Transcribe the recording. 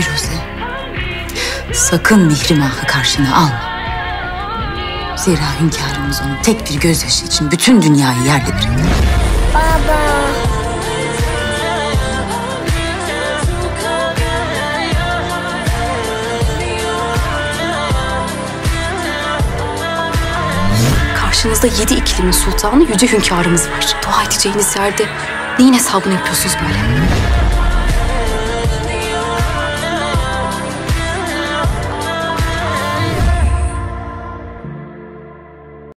Firuze, sakın Mihrimah'ı karşına alma. Zira hünkârımız onu tek bir gözyaşı için bütün dünyayı yerle bir eder. Baba. Karşınızda yedi iklimin sultanı yüce hünkârımız var. Dua edeceğiniz yerde neyin hesabını yapıyorsunuz böyle?